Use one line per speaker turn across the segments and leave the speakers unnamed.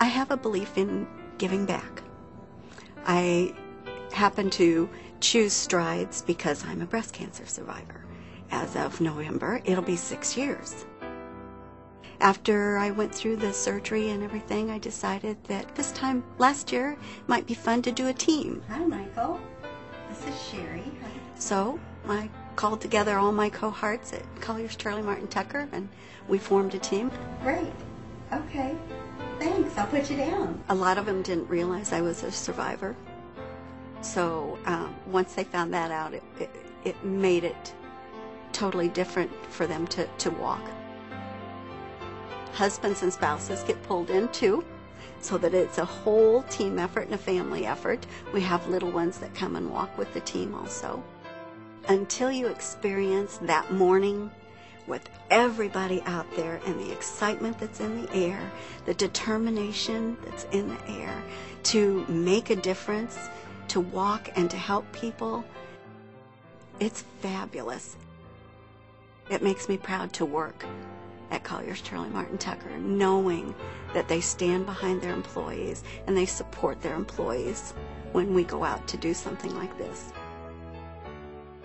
I have a belief in giving back. I happen to choose strides because I'm a breast cancer survivor. As of November, it'll be six years. After I went through the surgery and everything, I decided that this time last year might be fun to do a team.
Hi, Michael. This is Sherry.
So I called together all my cohorts at Colliers Turley Martin Tucker and we formed a team.
Great. Okay. Thanks. I'll put you down.
A lot of them didn't realize I was a survivor. So um, once they found that out, it, it, it made it totally different for them to, to walk. Husbands and spouses get pulled in too, so that it's a whole team effort and a family effort. We have little ones that come and walk with the team also. Until you experience that morning with everybody out there and the excitement that's in the air, the determination that's in the air to make a difference, to walk and to help people, it's fabulous. It makes me proud to work at Colliers Turley Martin Tucker, knowing that they stand behind their employees and they support their employees when we go out to do something like this.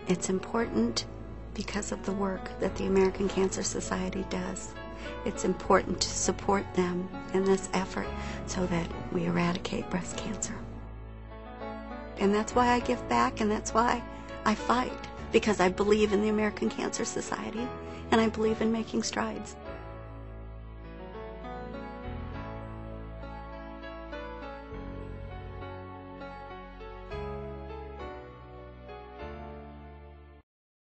It's important because of the work that the American Cancer Society does. It's important to support them in this effort so that we eradicate breast cancer. And that's why I give back and that's why I fight because I believe in the American Cancer Society and I believe in making strides.